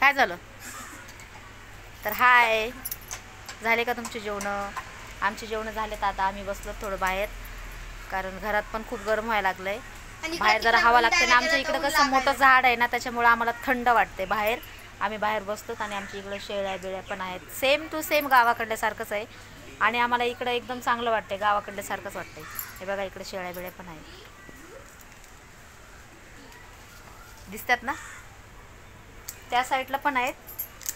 काय झालं? तर हाय. झाले का तुमचे जेवणं? आमचे जेवणं झालेत आता. आम्ही बसलो थोडं बाहेर. कारण घरात पण खूप गरम व्हायला लागलंय. बाहेर जरा हवा लागते ना. आमच्या इकडं कसं मोठं झाड आहे ना त्याच्यामुळं आम्हाला थंड वाटते बाहेर. आम्ही बाहेर बसतो आणि आमच्या इकडं शेळ्या बिळ्या पण आहेत. सेम टू सेम गावाकडल्यासारखंच आहे. आणि आम्हाला इकडं एकदम चांगलं वाटते गावाकडल्यासारखंच वाटतंय. हे बघा इकडे शेळ्या बिळ्या पण आहेत. दिसतात ना? त्या साईडला पण आहेत.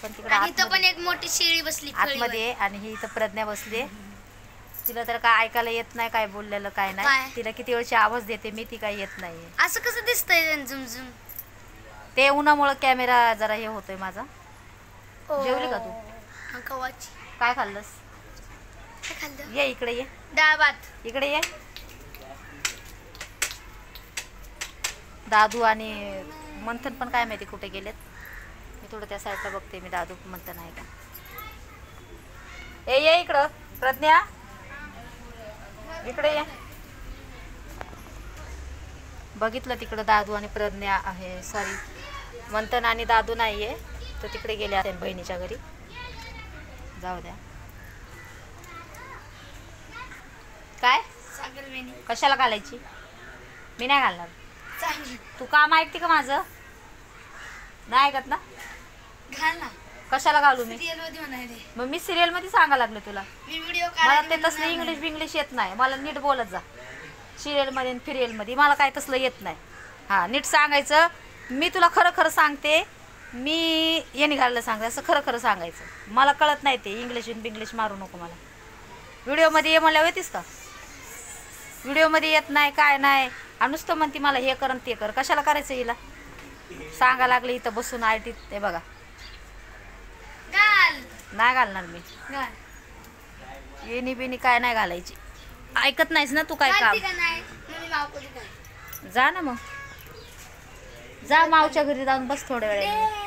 पण तिकडे पण एक मोठी शेळी बसली. आतमध्ये आणि ही इथं प्रज्ञा बसली तिला तर काय ऐकायला येत नाही काय बोललेलं काय? नाही. तिला किती वेळची आवाज देते मी ती काय येत नाही असं कसं दिसतंय झुमझुम? ते उन्हामुळं कॅमेरा जरा हे होतोय माझा. जेवली का तू? कवाची काय खाल्लंस? काय खाल्लं? ये इकडे ये. डाळ भात. इकडे ये. दादू आणि मंथन पण काय माहिती कुठे गेलेत? थोडं त्या साईडला बघते मी दादू मंथन आहे का? ए ये इकडं प्रज्ञा. इकडे ये. बघितलं तिकडं दादू आणि प्रज्ञा आहे सॉरी मंथन आणि दादू नाही आहे तो तिकडे गेले आहेत बहिणीच्या घरी. जाऊ द्या. काय? कशाला घालायची? मी नाही घालणार. तू काम ऐकते का माझं? नाही ऐकत ना? घाल ना. कशाला घालू मी? रिअलमध्ये म्हणायले. मग मी सिरियलमध्ये सांगायला लागले तुला. मी व्हिडिओ मला ते तसलं इंग्लिश बिंग्लिश येत नाही. मला नीट बोलत जा. सिरियलमध्ये आणि फिरियलमध्ये. मला काय तसलं येत नाही. हा नीट सांगायचं. मी तुला खरं खरं सांगते. मी ये निघालेलं सांगते. असं खरं खरं सांगायचं. मला कळत नाही ते इंग्लिश बिंग्लिश मारू नको मला. व्हिडिओमध्ये ये म्हणल्यावर येतीस का? व्हिडिओमध्ये येत नाही काय नाही. आणि नुसतं म्हणते मला हे कर ते कर. कशाला करायचं हिला? सांगा लागले इथं बसून आय टी ते बघा. नाही घालणार मी. येणी बिनी काय नाही घालायची. ऐकत नाहीस ना तू काय काम? जा ना मग. जा मावच्या घरी जाऊन बस थोड्या वेळाने.